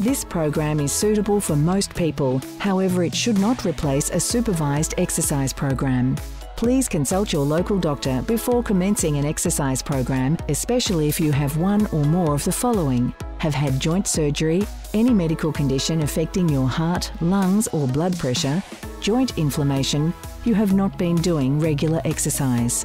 This program is suitable for most people, however, it should not replace a supervised exercise program. Please consult your local doctor before commencing an exercise program, especially if you have one or more of the following have had joint surgery, any medical condition affecting your heart, lungs, or blood pressure, joint inflammation, you have not been doing regular exercise.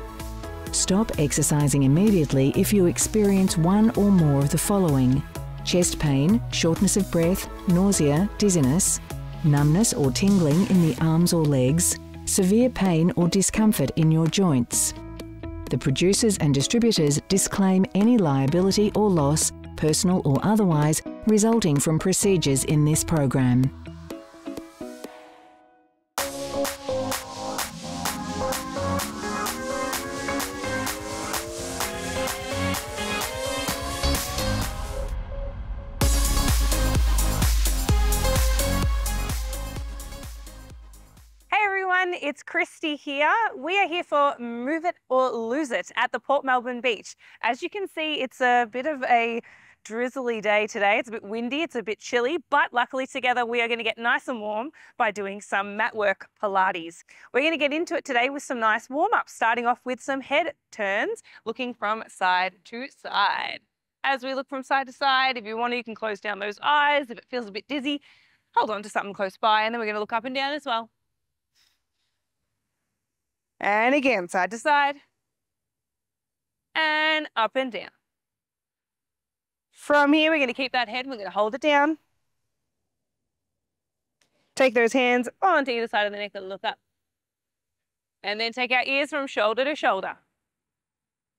Stop exercising immediately if you experience one or more of the following chest pain, shortness of breath, nausea, dizziness, numbness or tingling in the arms or legs, severe pain or discomfort in your joints. The producers and distributors disclaim any liability or loss, personal or otherwise, resulting from procedures in this program. Kristee here. We are here for Move It or Lose It at the Port Melbourne Beach. As you can see, it's a bit of a drizzly day today. It's a bit windy, it's a bit chilly, but luckily together we are going to get nice and warm by doing some mat work Pilates. We're going to get into it today with some nice warm ups, starting off with some head turns, looking from side to side. As we look from side to side, if you want to, you can close down those eyes. If it feels a bit dizzy, hold on to something close by, and then we're going to look up and down as well. And again, side to side. And up and down. From here, we're going to keep that head. We're going to hold it down. Take those hands onto either side of the neck and look up. And then take our ears from shoulder to shoulder.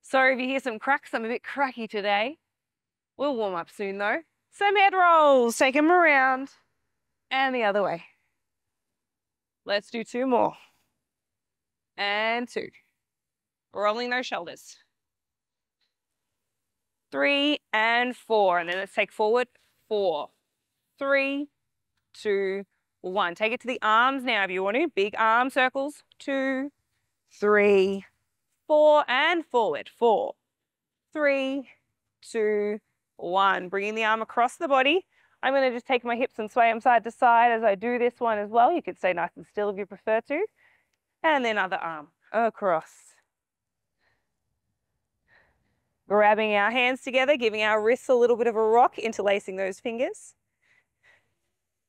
Sorry if you hear some cracks. I'm a bit cracky today. We'll warm up soon though. Some head rolls. Take them around and the other way. Let's do two more and two. Rolling those shoulders. Three and four. And then let's take forward. Four, three, two, one. Take it to the arms now if you want to. Big arm circles. Two, three, four, and forward. Four, three, two, one. Bringing the arm across the body. I'm going to just take my hips and sway them side to side as I do this one as well. You could stay nice and still if you prefer to and then other arm across. Grabbing our hands together, giving our wrists a little bit of a rock, interlacing those fingers.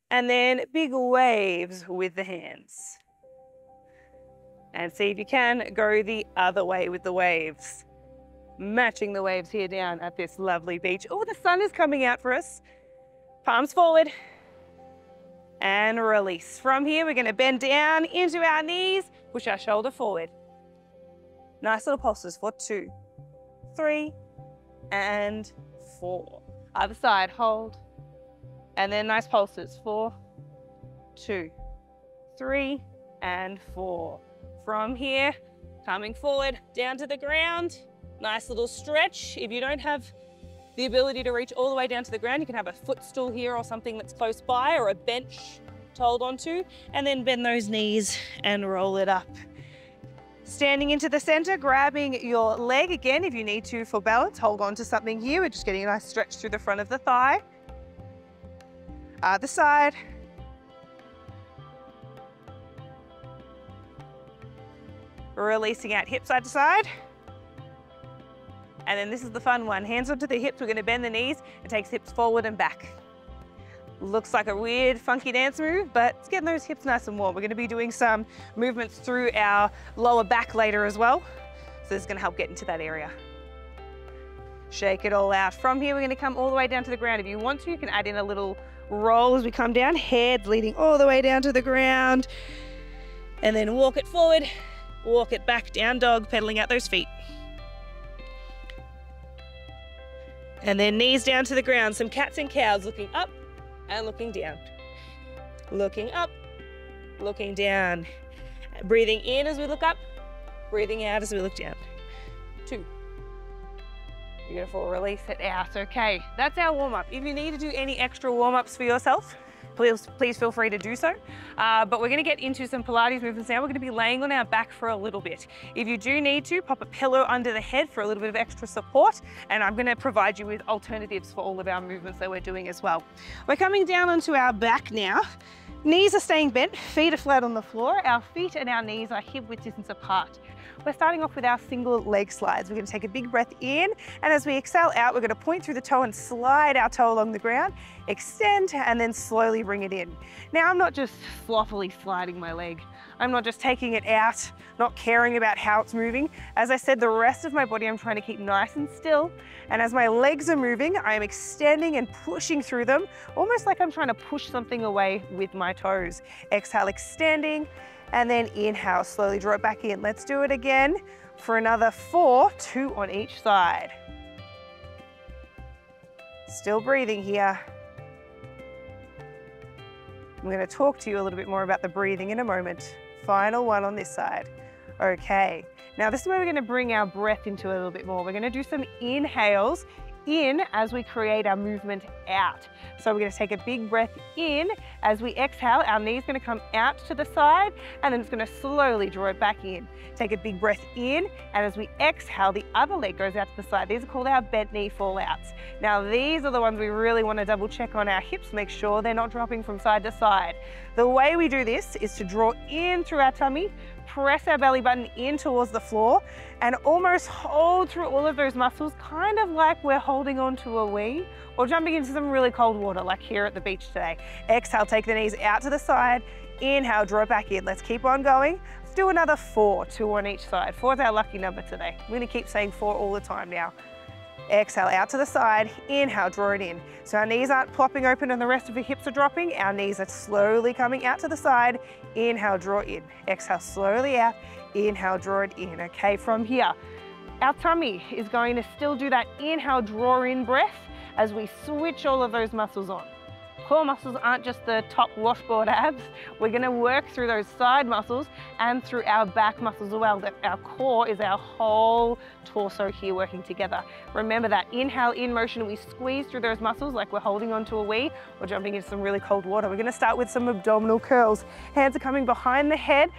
And then big waves with the hands. And see if you can go the other way with the waves. Matching the waves here down at this lovely beach. Oh, the sun is coming out for us. Palms forward, and release. From here, we're going to bend down into our knees, push our shoulder forward. Nice little pulses for two, three, and four. Other side, hold. And then nice pulses, four, two, three, and four. From here, coming forward, down to the ground. Nice little stretch. If you don't have the ability to reach all the way down to the ground. You can have a footstool here or something that's close by or a bench to hold onto and then bend those knees and roll it up. Standing into the center, grabbing your leg again if you need to for balance. Hold on to something here. We're just getting a nice stretch through the front of the thigh. Other side. Releasing out hip side to side. And then this is the fun one. Hands onto the hips, we're gonna bend the knees and take hips forward and back. Looks like a weird, funky dance move, but it's getting those hips nice and warm. We're gonna be doing some movements through our lower back later as well. So this is gonna help get into that area. Shake it all out. From here, we're gonna come all the way down to the ground. If you want to, you can add in a little roll as we come down, head leading all the way down to the ground. And then walk it forward, walk it back, down dog, pedaling out those feet. And then knees down to the ground. Some cats and cows looking up and looking down. Looking up, looking down. Breathing in as we look up, breathing out as we look down. Two. Beautiful, release it out. Okay, that's our warm up. If you need to do any extra warm ups for yourself, please, please feel free to do so. Uh, but we're gonna get into some Pilates movements now. We're gonna be laying on our back for a little bit. If you do need to, pop a pillow under the head for a little bit of extra support, and I'm gonna provide you with alternatives for all of our movements that we're doing as well. We're coming down onto our back now. Knees are staying bent, feet are flat on the floor. Our feet and our knees are hip width distance apart. We're starting off with our single leg slides. We're gonna take a big breath in, and as we exhale out, we're gonna point through the toe and slide our toe along the ground, extend, and then slowly bring it in. Now, I'm not just sloppily sliding my leg. I'm not just taking it out, not caring about how it's moving. As I said, the rest of my body I'm trying to keep nice and still. And as my legs are moving, I am extending and pushing through them, almost like I'm trying to push something away with my toes. Exhale, extending, and then inhale, slowly draw it back in. Let's do it again for another four, two on each side. Still breathing here. I'm gonna talk to you a little bit more about the breathing in a moment. Final one on this side. Okay, now this is where we're gonna bring our breath into a little bit more. We're gonna do some inhales in as we create our movement out. So we're gonna take a big breath in. As we exhale, our knee's gonna come out to the side and then it's gonna slowly draw it back in. Take a big breath in and as we exhale, the other leg goes out to the side. These are called our bent knee fallouts. Now these are the ones we really wanna double check on our hips, make sure they're not dropping from side to side. The way we do this is to draw in through our tummy, press our belly button in towards the floor and almost hold through all of those muscles, kind of like we're holding on to a wee or jumping into some really cold water like here at the beach today. Exhale, take the knees out to the side. Inhale, draw back in. Let's keep on going. Let's do another four, two on each side. Four is our lucky number today. I'm gonna keep saying four all the time now. Exhale out to the side, inhale, draw it in. So our knees aren't popping open and the rest of the hips are dropping. Our knees are slowly coming out to the side. Inhale, draw in. Exhale slowly out, inhale, draw it in. Okay, from here, our tummy is going to still do that inhale, draw in breath as we switch all of those muscles on core muscles aren't just the top washboard abs. We're gonna work through those side muscles and through our back muscles as well. Our core is our whole torso here working together. Remember that inhale in motion, we squeeze through those muscles like we're holding onto a wee or jumping into some really cold water. We're gonna start with some abdominal curls. Hands are coming behind the head,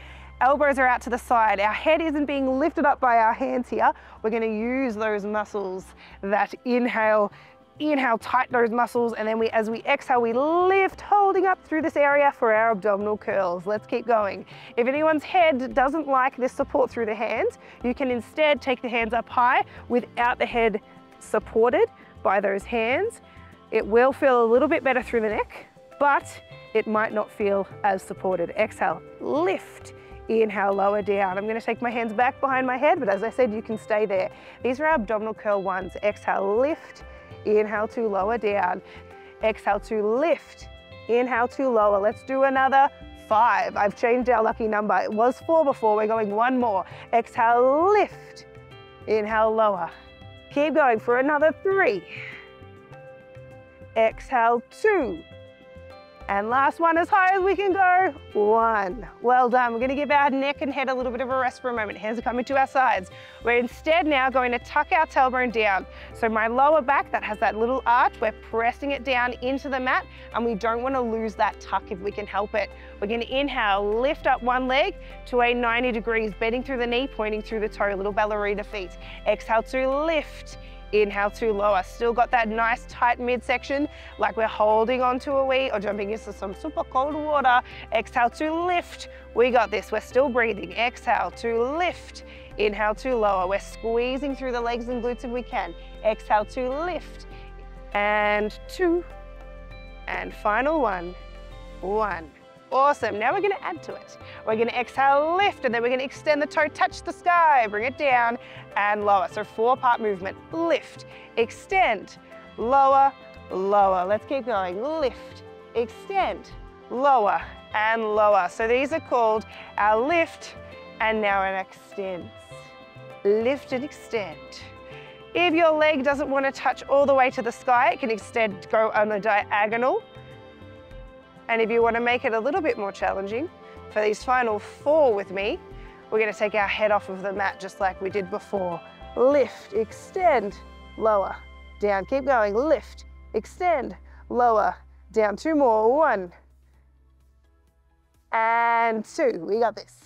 elbows are out to the side. Our head isn't being lifted up by our hands here. We're gonna use those muscles that inhale Inhale, tighten those muscles, and then we, as we exhale, we lift, holding up through this area for our abdominal curls. Let's keep going. If anyone's head doesn't like this support through the hands, you can instead take the hands up high without the head supported by those hands. It will feel a little bit better through the neck, but it might not feel as supported. Exhale, lift. Inhale, lower down. I'm gonna take my hands back behind my head, but as I said, you can stay there. These are our abdominal curl ones. Exhale, lift, Inhale to lower down. Exhale to lift. Inhale to lower. Let's do another five. I've changed our lucky number. It was four before. We're going one more. Exhale, lift. Inhale, lower. Keep going for another three. Exhale, two. And last one as high as we can go, one. Well done. We're gonna give our neck and head a little bit of a rest for a moment. Hands are coming to our sides. We're instead now going to tuck our tailbone down. So my lower back that has that little arch, we're pressing it down into the mat and we don't wanna lose that tuck if we can help it. We're gonna inhale, lift up one leg to a 90 degrees, bending through the knee, pointing through the toe, little ballerina feet. Exhale to lift. Inhale to lower. Still got that nice tight midsection, like we're holding onto a wee or jumping into some super cold water. Exhale to lift. We got this. We're still breathing. Exhale to lift. Inhale to lower. We're squeezing through the legs and glutes if we can. Exhale to lift. And two. And final one. One. Awesome, now we're gonna add to it. We're gonna exhale, lift, and then we're gonna extend the toe, touch the sky, bring it down and lower. So four part movement, lift, extend, lower, lower. Let's keep going, lift, extend, lower, and lower. So these are called our lift and now an extend. Lift and extend. If your leg doesn't want to touch all the way to the sky, it can instead go on a diagonal and if you want to make it a little bit more challenging, for these final four with me, we're going to take our head off of the mat just like we did before. Lift, extend, lower, down. Keep going. Lift, extend, lower, down. Two more. One, and two. We got this.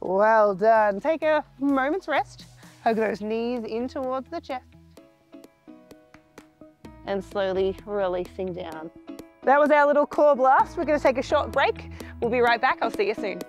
Well done. Take a moment's rest. Hug those knees in towards the chest. And slowly releasing down. That was our little core blast. We're gonna take a short break. We'll be right back. I'll see you soon.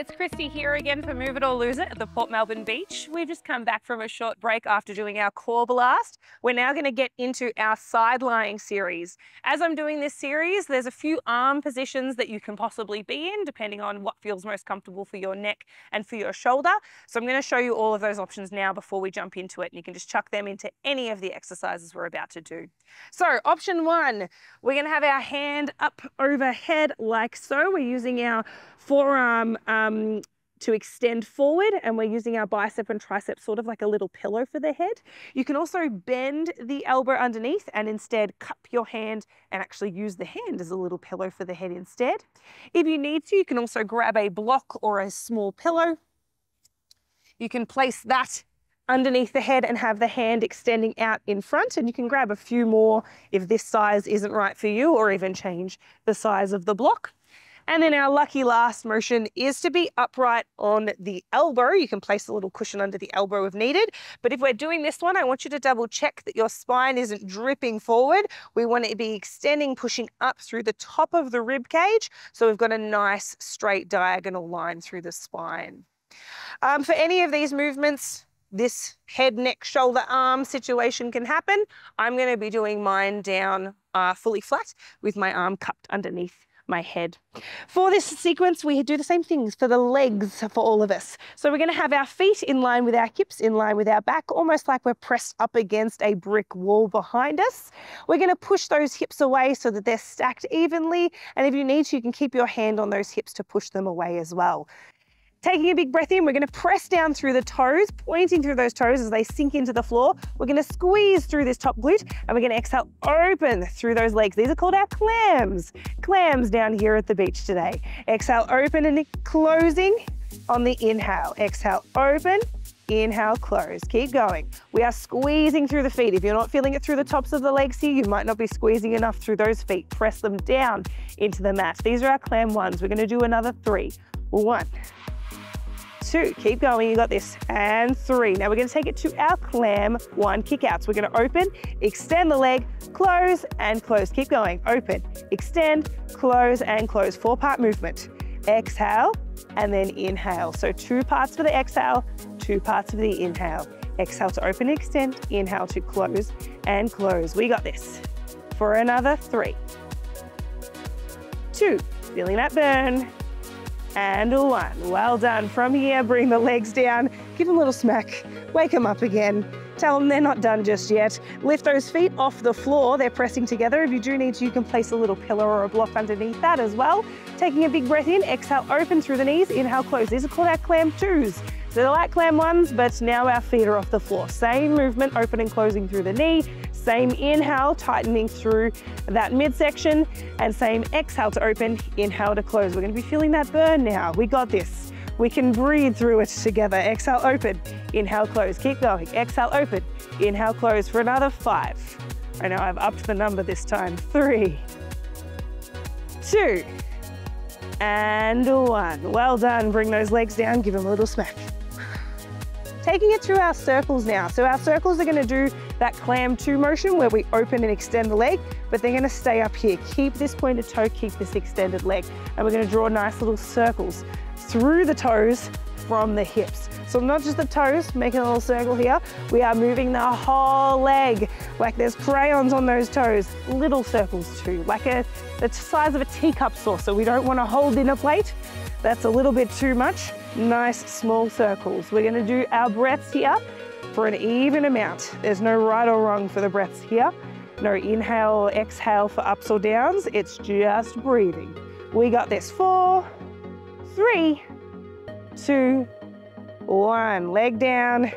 It's Kristee here again for Move It or Lose It at the Port Melbourne Beach. We've just come back from a short break after doing our core blast. We're now going to get into our side lying series. As I'm doing this series, there's a few arm positions that you can possibly be in, depending on what feels most comfortable for your neck and for your shoulder. So I'm going to show you all of those options now before we jump into it. And you can just chuck them into any of the exercises we're about to do. So option one, we're going to have our hand up overhead like so. We're using our forearm um, Um, to extend forward and we're using our bicep and tricep sort of like a little pillow for the head. You can also bend the elbow underneath and instead cup your hand and actually use the hand as a little pillow for the head instead. If you need to, you can also grab a block or a small pillow. You can place that underneath the head and have the hand extending out in front and you can grab a few more if this size isn't right for you or even change the size of the block. And then our lucky last motion is to be upright on the elbow. You can place a little cushion under the elbow if needed. But if we're doing this one, I want you to double check that your spine isn't dripping forward. We want it to be extending, pushing up through the top of the rib cage. So we've got a nice straight diagonal line through the spine. Um, for any of these movements, this head, neck, shoulder, arm situation can happen. I'm going to be doing mine down uh, fully flat with my arm cupped underneath my head. For this sequence, we do the same things for the legs for all of us. So we're going to have our feet in line with our hips, in line with our back, almost like we're pressed up against a brick wall behind us. We're going to push those hips away so that they're stacked evenly. And if you need to, you can keep your hand on those hips to push them away as well. Taking a big breath in, we're gonna press down through the toes, pointing through those toes as they sink into the floor. We're gonna squeeze through this top glute and we're gonna exhale open through those legs. These are called our clams. Clams down here at the beach today. Exhale open and closing on the inhale. Exhale open, inhale, close. Keep going. We are squeezing through the feet. If you're not feeling it through the tops of the legs here, you might not be squeezing enough through those feet. Press them down into the mat. These are our clam ones. We're gonna do another three. One, two, keep going, you got this, and three. Now we're gonna take it to our clam one kick outs. We're gonna open, extend the leg, close, and close. Keep going, open, extend, close, and close. Four part movement. Exhale, and then inhale. So two parts for the exhale, two parts for the inhale. Exhale to open extend, inhale to close and close. We got this. For another three, two, feeling that burn, and one. Well done. From here, bring the legs down, give them a little smack, wake them up again. Tell them they're not done just yet. Lift those feet off the floor. They're pressing together. If you do need to, you can place a little pillow or a block underneath that as well. Taking a big breath in, exhale, open through the knees, inhale, close. These are called our clam twos. They're like clam ones, but now our feet are off the floor. Same movement, open and closing through the knee. Same inhale, tightening through that midsection, and same exhale to open, inhale to close. We're gonna be feeling that burn now. We got this. We can breathe through it together. Exhale, open, inhale, close. Keep going. Exhale, open, inhale, close for another five. I know I've upped the number this time. Three, two, and one. Well done. Bring those legs down, give them a little smack. Taking it through our circles now. So our circles are gonna do that clam two motion where we open and extend the leg, but they're gonna stay up here. Keep this pointed toe, keep this extended leg. And we're gonna draw nice little circles through the toes from the hips. So not just the toes, making a little circle here, we are moving the whole leg. Like there's crayons on those toes, little circles too, like a, the size of a teacup saucer. We don't wanna hold in a plate. That's a little bit too much nice small circles. We're gonna do our breaths here for an even amount. There's no right or wrong for the breaths here. No inhale or exhale for ups or downs. It's just breathing. We got this. Four, three, two, one. Leg down.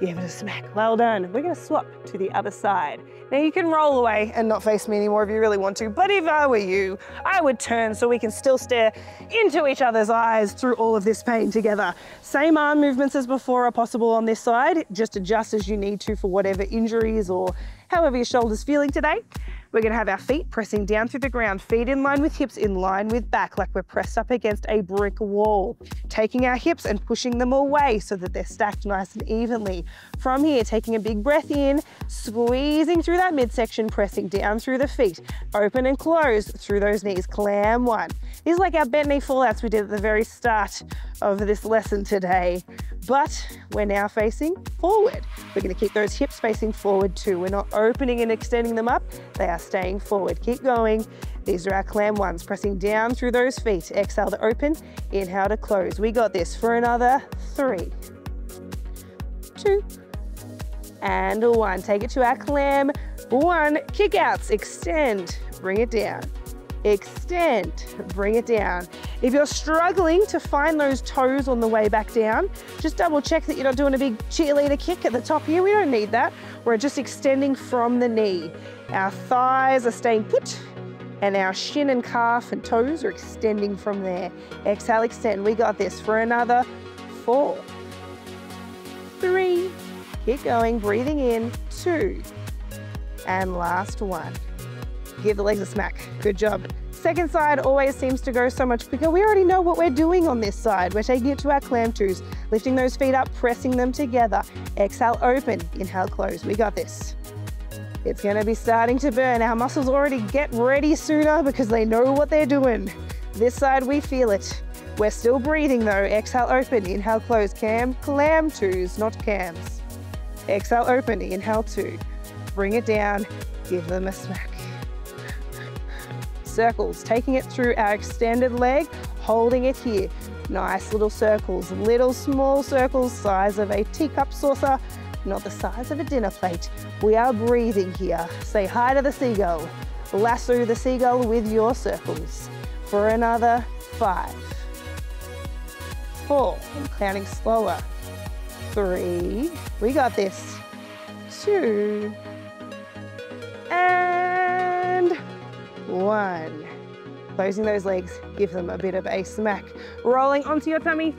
Give it a smack. Well done. We're going to swap to the other side. Now you can roll away and not face me anymore if you really want to, but if I were you, I would turn so we can still stare into each other's eyes through all of this pain together. Same arm movements as before are possible on this side, just adjust as you need to for whatever injuries or however your shoulder's feeling today. We're gonna have our feet pressing down through the ground, feet in line with hips, in line with back, like we're pressed up against a brick wall. Taking our hips and pushing them away so that they're stacked nice and evenly. From here, taking a big breath in, squeezing through that midsection, pressing down through the feet. Open and close through those knees, clam one. These are like our bent knee fallouts we did at the very start of this lesson today but we're now facing forward. We're gonna keep those hips facing forward too. We're not opening and extending them up, they are staying forward. Keep going. These are our clam ones, pressing down through those feet. Exhale to open, inhale to close. We got this for another three, two, and one. Take it to our clam. One, kick outs, extend, bring it down extend, bring it down. If you're struggling to find those toes on the way back down, just double check that you're not doing a big cheerleader kick at the top here. We don't need that. We're just extending from the knee. Our thighs are staying put and our shin and calf and toes are extending from there. Exhale, extend. We got this for another four, three, keep going, breathing in, two, and last one. Give the legs a smack. Good job. Second side always seems to go so much quicker. We already know what we're doing on this side. We're taking it to our clam twos, lifting those feet up, pressing them together. Exhale, open. Inhale, close. We got this. It's gonna be starting to burn. Our muscles already get ready sooner because they know what they're doing. This side, we feel it. We're still breathing though. Exhale, open. Inhale, close. Cam, clam twos, not cams. Exhale, open. Inhale, two. Bring it down. Give them a smack circles, taking it through our extended leg, holding it here. Nice little circles, little small circles, size of a teacup saucer, not the size of a dinner plate. We are breathing here. Say hi to the seagull. Lasso the seagull with your circles. For another five, four, counting slower. Three, we got this. Two, and one. Closing those legs, give them a bit of a smack. Rolling onto your tummy,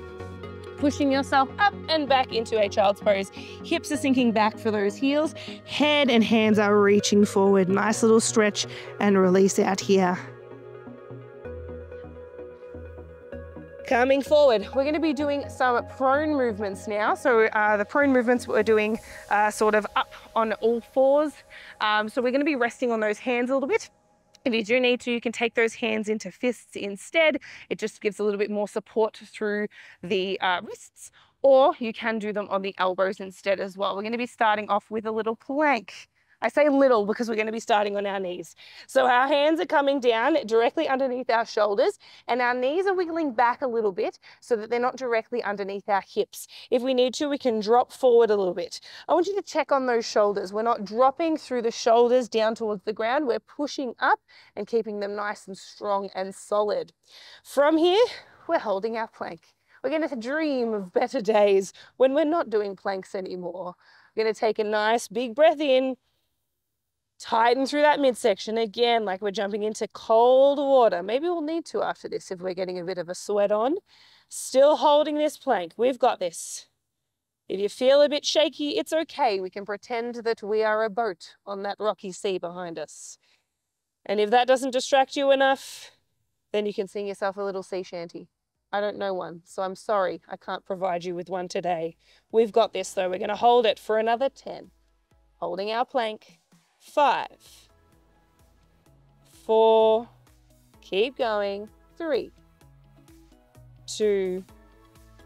pushing yourself up and back into a child's pose. Hips are sinking back for those heels. Head and hands are reaching forward. Nice little stretch and release out here. Coming forward, we're going to be doing some prone movements now. So uh, the prone movements we're doing uh, sort of up on all fours. Um, so we're going to be resting on those hands a little bit. If you do need to, you can take those hands into fists instead. It just gives a little bit more support through the uh, wrists, or you can do them on the elbows instead as well. We're going to be starting off with a little plank. I say little because we're going to be starting on our knees. So our hands are coming down directly underneath our shoulders and our knees are wiggling back a little bit so that they're not directly underneath our hips. If we need to, we can drop forward a little bit. I want you to check on those shoulders. We're not dropping through the shoulders down towards the ground. We're pushing up and keeping them nice and strong and solid. From here, we're holding our plank. We're going to dream of better days when we're not doing planks anymore. We're going to take a nice big breath in Tighten through that midsection again, like we're jumping into cold water. Maybe we'll need to after this if we're getting a bit of a sweat on. Still holding this plank. We've got this. If you feel a bit shaky, it's okay. We can pretend that we are a boat on that rocky sea behind us. And if that doesn't distract you enough, then you can sing yourself a little sea shanty. I don't know one, so I'm sorry I can't provide you with one today. We've got this though. We're going to hold it for another 10. Holding our plank five, four, keep going, three, two,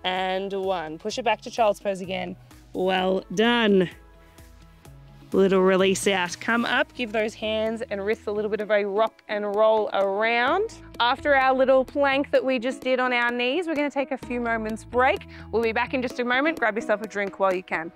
and one. Push it back to child's pose again. Well done. Little release out. Come up, give those hands and wrists a little bit of a rock and roll around. After our little plank that we just did on our knees, we're gonna take a few moments break. We'll be back in just a moment. Grab yourself a drink while you can.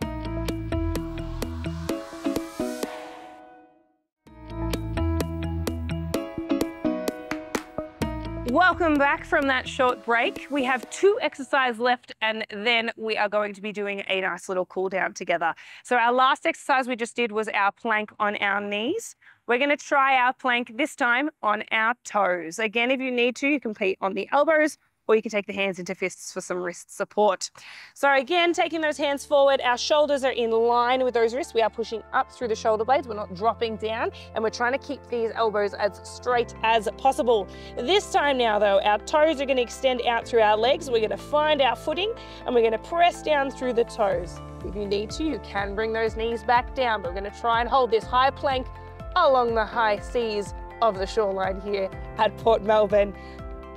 Welcome back from that short break. We have two exercises left and then we are going to be doing a nice little cool down together. So our last exercise we just did was our plank on our knees. We're going to try our plank this time on our toes. Again, if you need to, you can be on the elbows or you can take the hands into fists for some wrist support. So again, taking those hands forward, our shoulders are in line with those wrists. We are pushing up through the shoulder blades. We're not dropping down and we're trying to keep these elbows as straight as possible. This time now though, our toes are gonna extend out through our legs. We're gonna find our footing and we're gonna press down through the toes. If you need to, you can bring those knees back down, but we're gonna try and hold this high plank along the high seas of the shoreline here at Port Melbourne.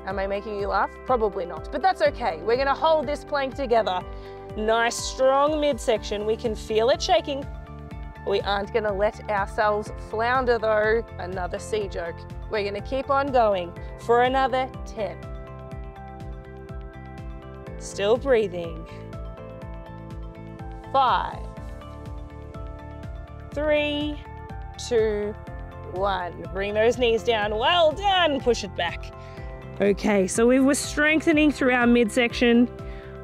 Am I making you laugh? Probably not, but that's okay. We're gonna hold this plank together. Nice strong midsection. We can feel it shaking. We aren't gonna let ourselves flounder though. Another sea joke. We're gonna keep on going for another 10. Still breathing. Five, three, two, one. Bring those knees down. Well done. Push it back. Okay, so we were strengthening through our midsection.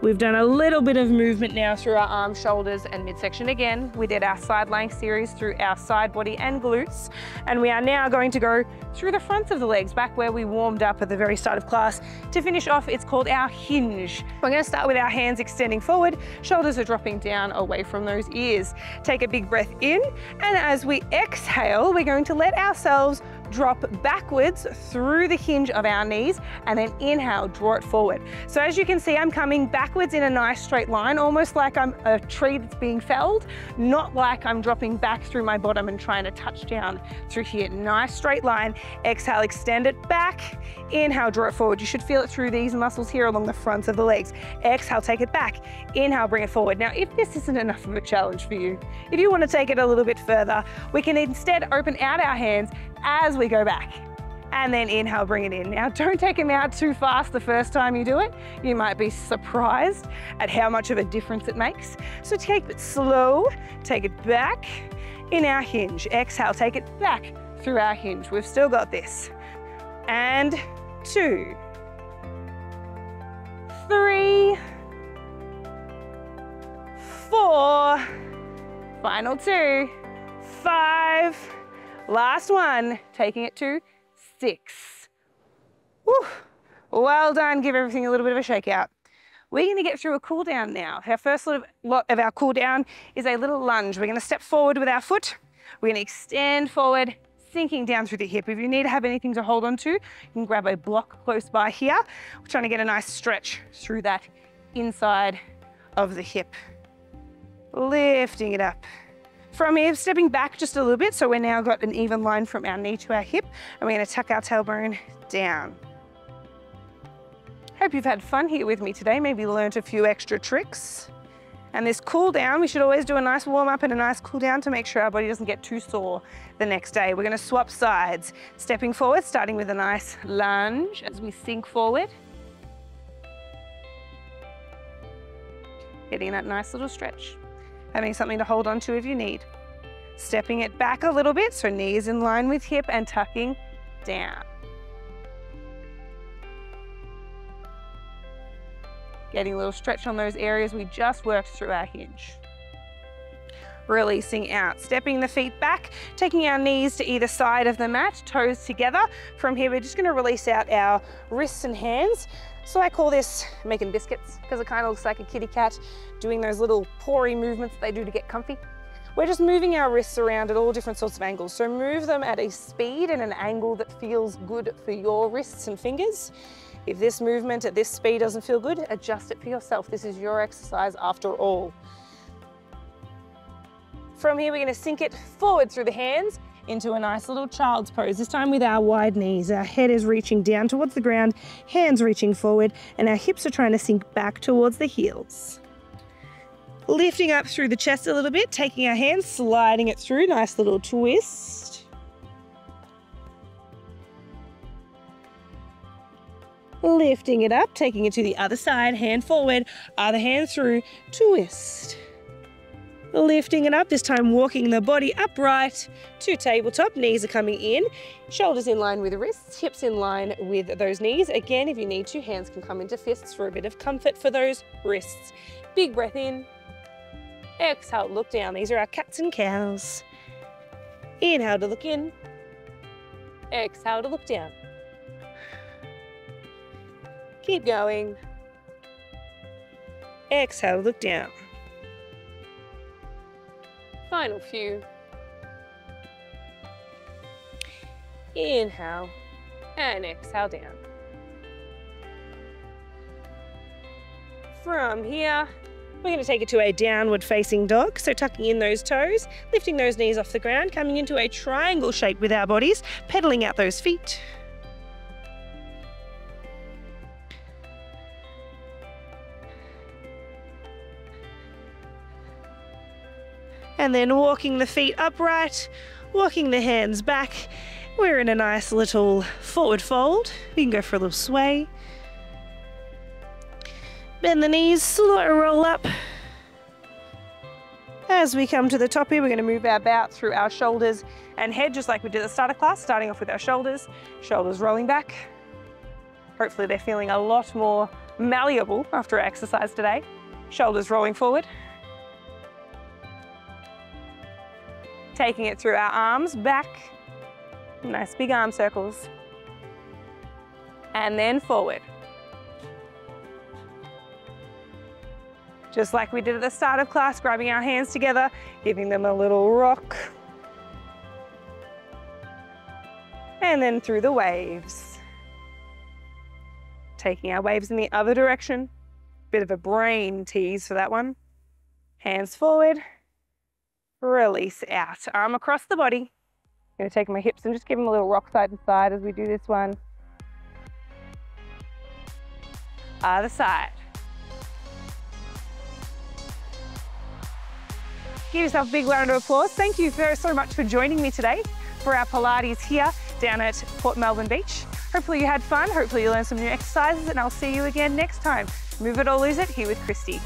We've done a little bit of movement now through our arms, shoulders and midsection again. We did our side lying series through our side body and glutes. And we are now going to go through the fronts of the legs, back where we warmed up at the very start of class. To finish off, it's called our hinge. We're gonna start with our hands extending forward, shoulders are dropping down away from those ears. Take a big breath in, and as we exhale, we're going to let ourselves drop backwards through the hinge of our knees and then inhale, draw it forward. So as you can see, I'm coming backwards in a nice straight line, almost like I'm a tree that's being felled, not like I'm dropping back through my bottom and trying to touch down through here. Nice straight line. Exhale, extend it back. Inhale, draw it forward. You should feel it through these muscles here along the front of the legs. Exhale, take it back. Inhale, bring it forward. Now, if this isn't enough of a challenge for you, if you want to take it a little bit further, we can instead open out our hands as we go back. And then inhale, bring it in. Now don't take them out too fast the first time you do it. You might be surprised at how much of a difference it makes. So take it slow, take it back in our hinge. Exhale, take it back through our hinge. We've still got this. And two, three, four, final two, five, Last one, taking it to six. Whew. Well done, give everything a little bit of a shake out. We're gonna get through a cool down now. Our first of, lot of our cool down is a little lunge. We're gonna step forward with our foot. We're gonna extend forward, sinking down through the hip. If you need to have anything to hold on to, you can grab a block close by here. We're trying to get a nice stretch through that inside of the hip. Lifting it up. From here, stepping back just a little bit, so we're now got an even line from our knee to our hip, and we're gonna tuck our tailbone down. Hope you've had fun here with me today, maybe learnt a few extra tricks. And this cool down, we should always do a nice warm up and a nice cool down to make sure our body doesn't get too sore the next day. We're gonna swap sides, stepping forward, starting with a nice lunge as we sink forward. Getting that nice little stretch having something to hold on to if you need. Stepping it back a little bit so knees in line with hip and tucking down. Getting a little stretch on those areas we just worked through our hinge. Releasing out, stepping the feet back, taking our knees to either side of the mat, toes together. From here, we're just gonna release out our wrists and hands so I call this making biscuits because it kind of looks like a kitty cat doing those little pawry movements they do to get comfy. We're just moving our wrists around at all different sorts of angles. So move them at a speed and an angle that feels good for your wrists and fingers. If this movement at this speed doesn't feel good, adjust it for yourself. This is your exercise after all. From here, we're gonna sink it forward through the hands into a nice little child's pose, this time with our wide knees. Our head is reaching down towards the ground, hands reaching forward, and our hips are trying to sink back towards the heels. Lifting up through the chest a little bit, taking our hands, sliding it through, nice little twist. Lifting it up, taking it to the other side, hand forward, other hand through, twist. lifting it up, this time walking the body upright to tabletop. Knees are coming in, shoulders in line with the wrists, hips in line with those knees. Again, if you need to, hands can come into fists for a bit of comfort for those wrists. Big breath in. Exhale, look down. These are our cats and cows. Inhale to look in. Exhale to look down. Keep going. Exhale, look down. Final few. Inhale and exhale down. From here, we're going to take it to a downward facing dog. So tucking in those toes, lifting those knees off the ground, coming into a triangle shape with our bodies, pedaling out those feet. And then walking the feet upright, walking the hands back. We're in a nice little forward fold. We can go for a little sway. Bend the knees, slow roll up. As we come to the top here, we're going to move our bout through our shoulders and head, just like we did at the start of class, starting off with our shoulders, shoulders rolling back. Hopefully they're feeling a lot more malleable after our exercise today. Shoulders rolling forward. Taking it through our arms back. Nice big arm circles. And then forward. Just like we did at the start of class, grabbing our hands together, giving them a little rock. And then through the waves. Taking our waves in the other direction. Bit of a brain tease for that one. Hands forward, release out. Arm um, across the body. I'm to take my hips and just give them a little rock side to side as we do this one. Other side. Give yourself a big round of applause. Thank you very so much for joining me today for our Pilates here down at Port Melbourne Beach. Hopefully you had fun. Hopefully you learned some new exercises and I'll see you again next time. Move it or lose it here with Kristee.